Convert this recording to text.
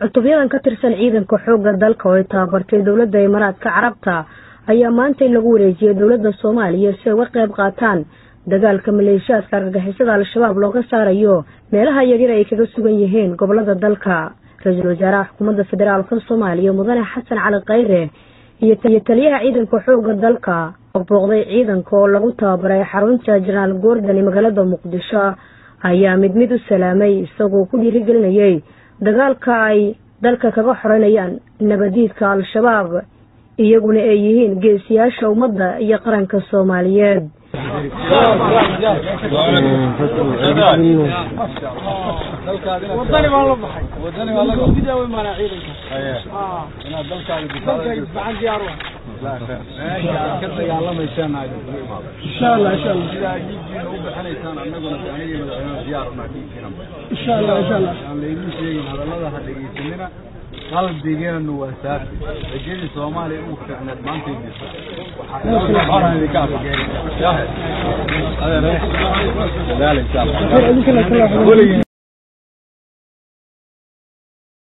cutubyadan ka tirsan ciidanka xoogga dalka oo ay tababartay dowladda imaaraadka carabta ayaa maanta in lagu wareejiyey dowladda soomaaliya si ay uga qayb qaataan dagaalka maleeshiyaadka argagixisada al-shabaab looga saarayo meelaha yaryar ay kaga sugan yihiin gobollada dalka. Ra'iisul wasaaraha xukuumadda federaalka soomaaliya mudane xasan cali khayre iyo taliyaha ciidanka xoogga dalka oo booqday ciidanka oo lagu tababaray xarunta jenaraal gordon ee magaalada muqdisho ayaa mid mid u salaamay isagoo ku dhiirigelinayay dagaalka ay dalka kaga xoreynayaan nabadiidka al-shabaab iyaguna ay yihiin geesiyaasha ummadda iyo qaranka soomaaliyeed qalbigeenu waa saafi rajadii soomaaliya ugu fiicneed maantay jirta